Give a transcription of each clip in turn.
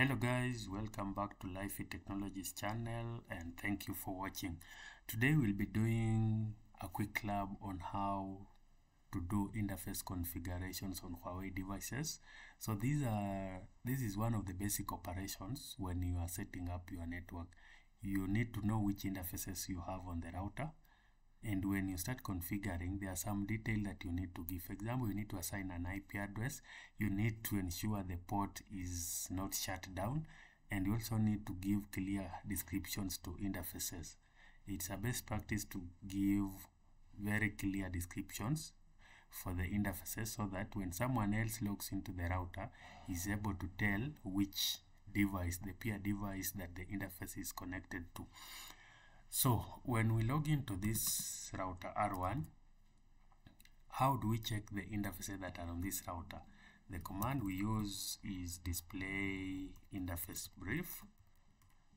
Hello guys, welcome back to Lyfey Technologies channel and thank you for watching. Today we'll be doing a quick lab on how to do interface configurations on Huawei devices. So these are this is one of the basic operations when you are setting up your network. You need to know which interfaces you have on the router and when you start configuring there are some detail that you need to give. For example you need to assign an ip address. You need to ensure the port is not shut down. And you also need to give clear descriptions to interfaces. It's a best practice to give very clear descriptions for the interfaces so that when someone else logs into the router is able to tell which device the peer device that the interface is connected to so when we log into this router R1, how do we check the interfaces that are on this router? The command we use is display interface brief.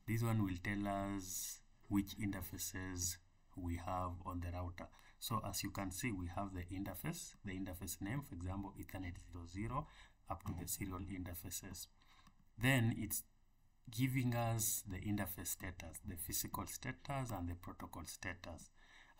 This one will tell us which interfaces we have on the router. So as you can see, we have the interface, the interface name, for example, Ethernet 00 up to the serial interfaces. Then it's giving us the interface status, the physical status and the protocol status.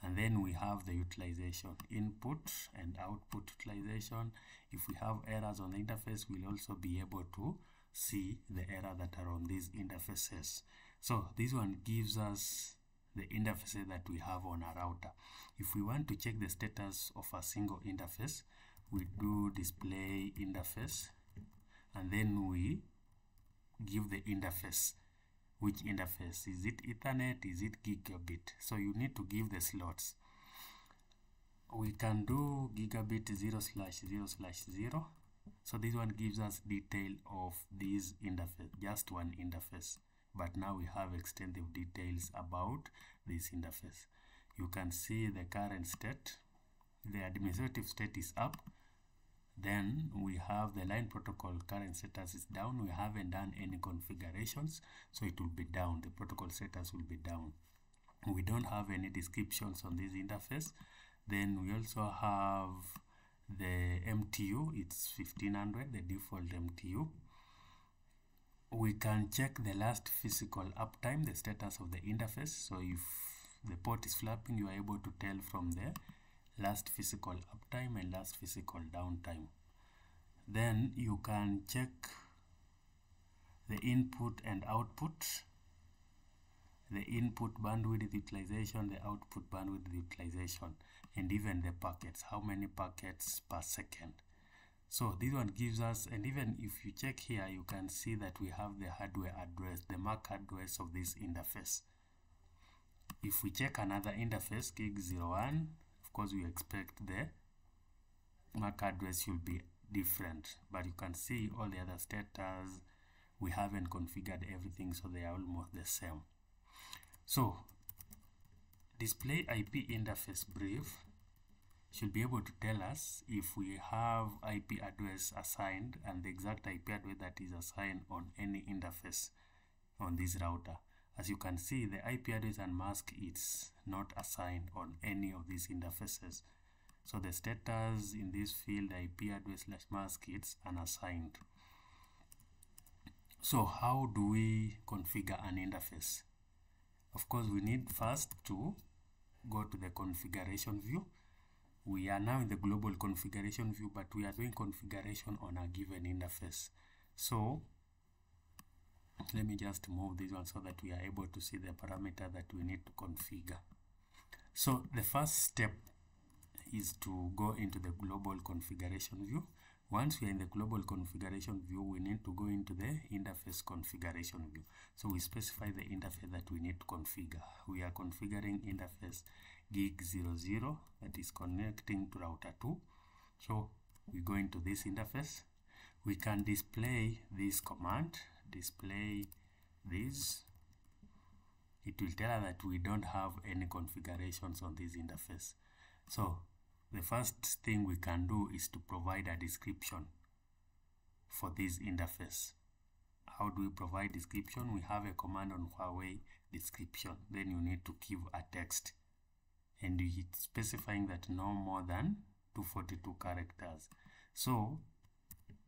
And then we have the utilization, input and output utilization. If we have errors on the interface, we'll also be able to see the error that are on these interfaces. So this one gives us the interfaces that we have on our router. If we want to check the status of a single interface, we do display interface and then we give the interface. Which interface? Is it ethernet? Is it gigabit? So you need to give the slots. We can do gigabit 0 slash 0 slash 0 so this one gives us detail of this interface just one interface. But now we have extensive details about this interface. You can see the current state. The administrative state is up then we have the line protocol current status is down. We haven't done any configurations so it will be down. The protocol status will be down. We don't have any descriptions on this interface. Then we also have the mtu it's 1500 the default mtu we can check the last physical uptime the status of the interface. So if the port is flapping you are able to tell from there last physical uptime and last physical downtime. Then you can check the input and output. The input bandwidth utilization the output bandwidth utilization and even the packets how many packets per second. So this one gives us and even if you check here you can see that we have the hardware address the MAC address of this interface. If we check another interface gig 01 course we expect the MAC address should be different but you can see all the other status. We haven't configured everything so they are almost the same. So display IP interface brief should be able to tell us if we have IP address assigned and the exact IP address that is assigned on any interface on this router as you can see, the IP address and mask is not assigned on any of these interfaces. So the status in this field, IP address slash mask, it's unassigned. So how do we configure an interface? Of course, we need first to go to the configuration view. We are now in the global configuration view, but we are doing configuration on a given interface. So let me just move this one so that we are able to see the parameter that we need to configure. So the first step is to go into the global configuration view. Once we are in the global configuration view we need to go into the interface configuration view. So we specify the interface that we need to configure. We are configuring interface gig 00 that is connecting to router 2 so we go into this interface. We can display this command display this. It will tell us that we don't have any configurations on this interface. So the first thing we can do is to provide a description for this interface. How do we provide description? We have a command on Huawei description. Then you need to give a text. And it's specifying that no more than 242 characters. So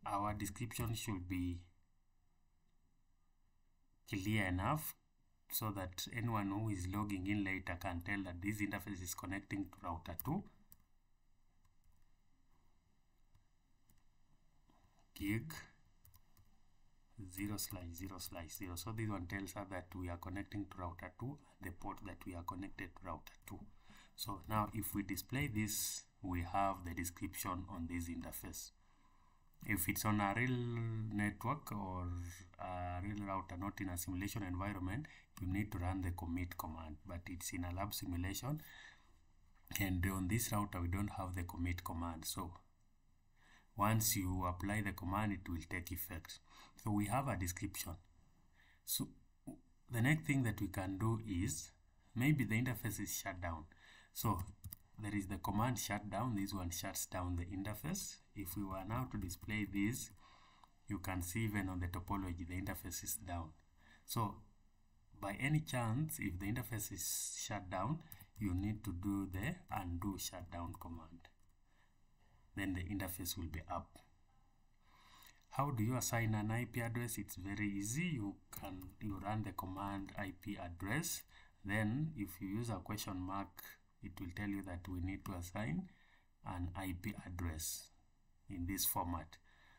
our description should be clear enough so that anyone who is logging in later can tell that this interface is connecting to router 2 gig 0 slash 0 slash 0 so this one tells us that we are connecting to router 2 the port that we are connected to router 2 so now if we display this we have the description on this interface if it's on a real network or a real router not in a simulation environment you need to run the commit command but it's in a lab simulation. And on this router we don't have the commit command. So once you apply the command it will take effect. So we have a description. So the next thing that we can do is maybe the interface is shut down. So there is the command shutdown this one shuts down the interface. If we were now to display this you can see even on the topology the interface is down. So by any chance if the interface is shut down you need to do the undo shutdown command. Then the interface will be up. How do you assign an ip address? It's very easy. You can you run the command ip address. Then if you use a question mark it will tell you that we need to assign an ip address in this format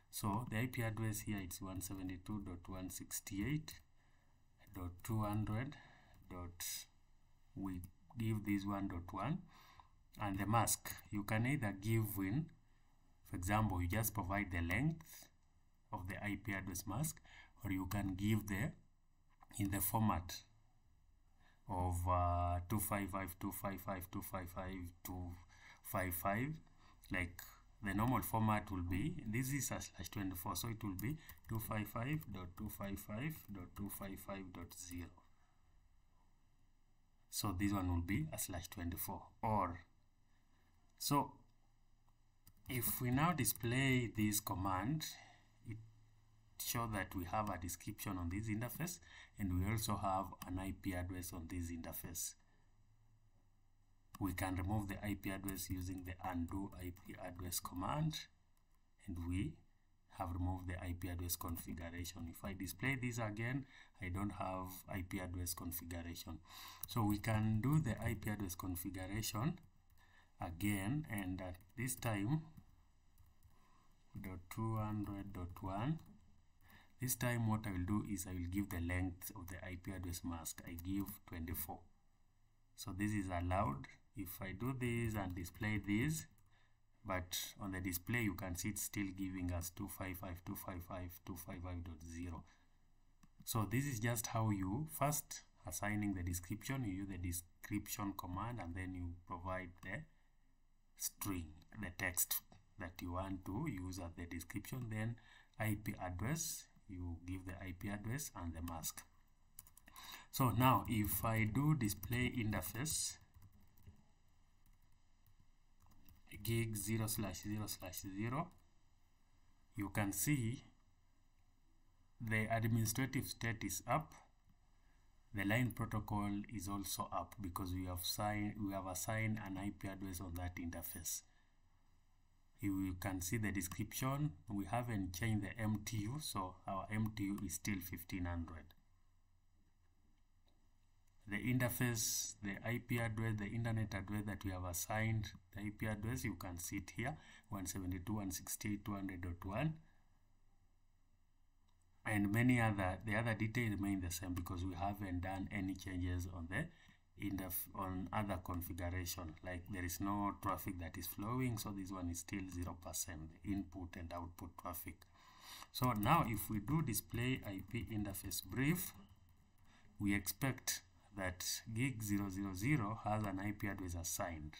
so the ip address here it's 172.168.200. we give this 1.1 and the mask you can either give in for example you just provide the length of the IP address mask or you can give the in the format of uh, 255.255.255.255 like the normal format will be this is a slash 24 so it will be 255.255.255.0 so this one will be a slash 24 or so if we now display this command shows that we have a description on this interface and we also have an IP address on this interface we can remove the IP address using the undo IP address command and we have removed the IP address configuration. If I display this again, I don't have IP address configuration. So we can do the IP address configuration again and at this time dot 200.1 this time what I will do is I will give the length of the IP address mask. I give 24 so this is allowed. If I do this and display this but on the display you can see it's still giving us 255.255.255.0 so this is just how you first assigning the description. You use the description command and then you provide the string the text that you want to use as the description. Then IP address you give the IP address and the mask. So now if I do display interface gig 0 slash 0 slash 0 you can see the administrative state is up. The line protocol is also up because we have signed we have assigned an IP address on that interface you can see the description. We haven't changed the MTU so our MTU is still 1500 the interface the IP address the internet address that we have assigned the IP address you can see it here 172.168.200.1 and many other the other details remain the same because we haven't done any changes on the in the on other configuration like there is no traffic that is flowing so this one is still zero percent input and output traffic. So now if we do display ip interface brief we expect that gig 000 has an ip address assigned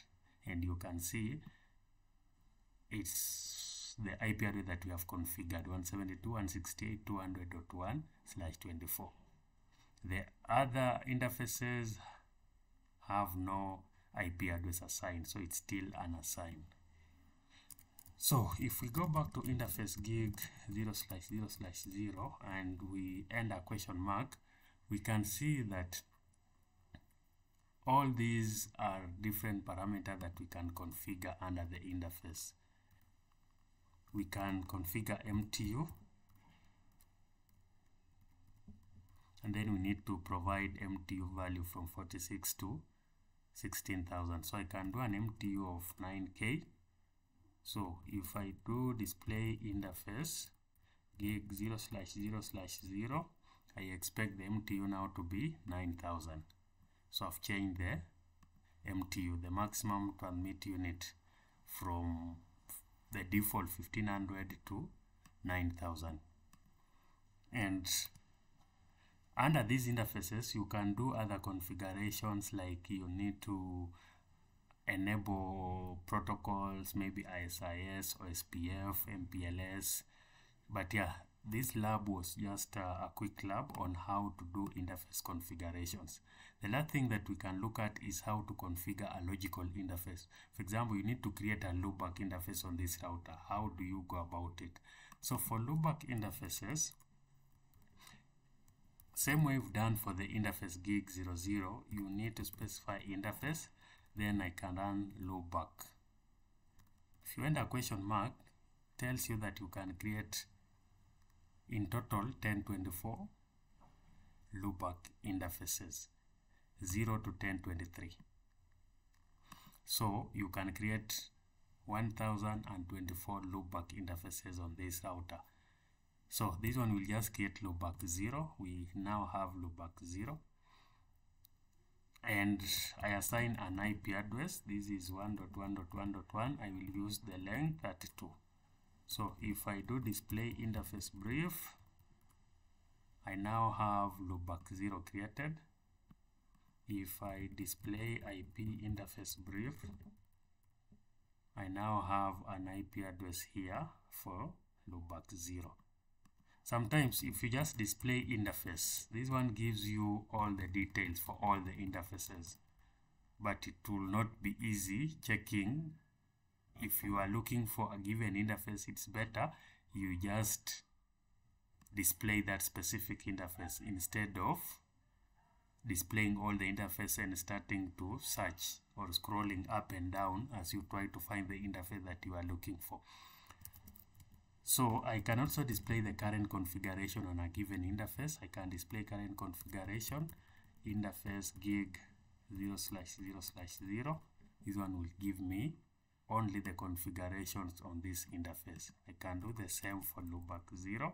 and you can see it's the ip address that we have configured 172.168.200.1 slash 24 the other interfaces have no IP address assigned, so it's still unassigned. So if we go back to interface gig 0 slash 0 slash 0 and we end a question mark, we can see that all these are different parameters that we can configure under the interface. We can configure MTU and then we need to provide MTU value from 46 to 16,000 so I can do an MTU of 9k so if I do display interface gig 0 slash 0 slash 0 I expect the MTU now to be 9000 so I've changed the MTU the maximum transmit unit from the default 1500 to 9000 and under these interfaces you can do other configurations like you need to enable protocols maybe ISIS or OSPF MPLS but yeah this lab was just uh, a quick lab on how to do interface configurations. The last thing that we can look at is how to configure a logical interface. For example you need to create a loopback interface on this router. How do you go about it? So for loopback interfaces same way we've done for the interface gig 00 you need to specify interface then I can run loopback if you enter question mark tells you that you can create in total 1024 loopback interfaces 0 to 1023 so you can create 1024 loopback interfaces on this router so this one will just create loopback 0 we now have loopback 0 and I assign an IP address. This is 1.1.1.1 I will use the length 32 so if I do display interface brief I now have loopback 0 created. If I display IP interface brief I now have an IP address here for loopback 0 sometimes if you just display interface this one gives you all the details for all the interfaces. But it will not be easy checking. If you are looking for a given interface it's better you just display that specific interface instead of displaying all the interface and starting to search or scrolling up and down as you try to find the interface that you are looking for so I can also display the current configuration on a given interface. I can display current configuration, interface gig 0 slash 0 slash 0. This one will give me only the configurations on this interface. I can do the same for loopback 0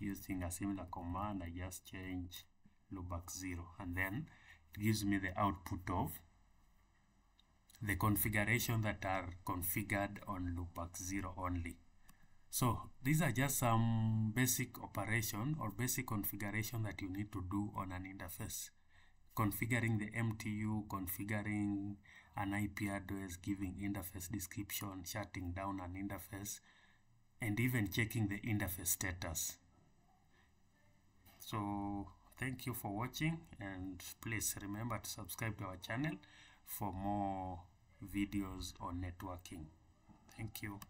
using a similar command. I just change loopback 0 and then it gives me the output of the configuration that are configured on loopback 0 only. So these are just some basic operation or basic configuration that you need to do on an interface. Configuring the MTU, configuring an IP address, giving interface description, shutting down an interface, and even checking the interface status. So thank you for watching and please remember to subscribe to our channel for more videos on networking. Thank you.